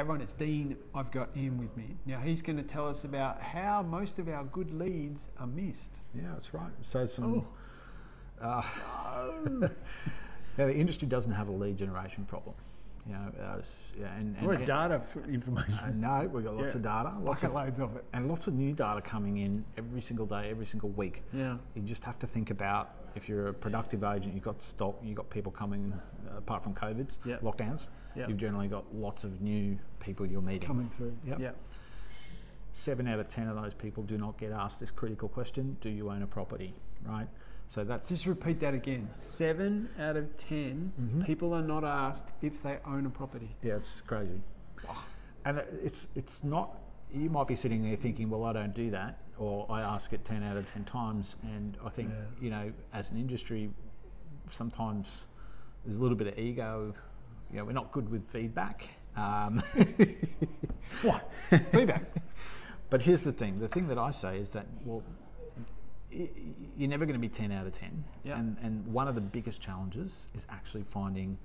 Everyone, it's Dean. I've got Ian with me. Now he's going to tell us about how most of our good leads are missed. Yeah, that's right. So some. Oh. Uh, now the industry doesn't have a lead generation problem. You know, uh, yeah, and, and, We're a and- data information. I know we've got lots Yeah. of data, lots of, loads of it. and lots of new data coming in every single day, every single week. Yeah. You just have to think about if you're a productive agent, you've got stock, you've got people coming, uh, apart from COVIDs, Yeah. lockdowns, Yeah. you've generally got lots of new people you're meeting. Coming through. Yep. Seven out of ten of those people do not get asked this critical question: Do you own a property? Right. So that's Just repeat that again. Seven out of 10 Mm-hmm. people are not asked if they own a property. yeah, it's crazy. And it's it's not. You might be sitting there thinking, well, I don't do that, or I ask it ten out of ten times, and I think Yeah. you know, as an industry, sometimes there's a little bit of ego. You know, we're not good with feedback. Um, What? Feedback. But here's the thing: the thing that I say is that well, you're never going to be 10 out of 10. Yeah. And and one of the biggest challenges is actually finding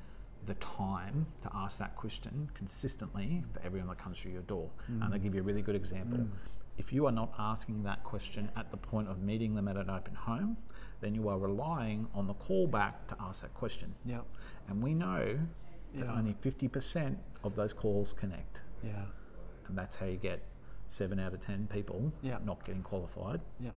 the time to ask that question consistently for everyone that comes through your door. And I'll mm. give you a really good example. Mm. If you are not asking that question at the point of meeting them at an open home, then you are relying on the callback to ask that question. Yeah. And we know that Yeah. only 50% of those calls connect Yeah. and that's how you get seven out of ten people Yeah. not getting qualified Yeah.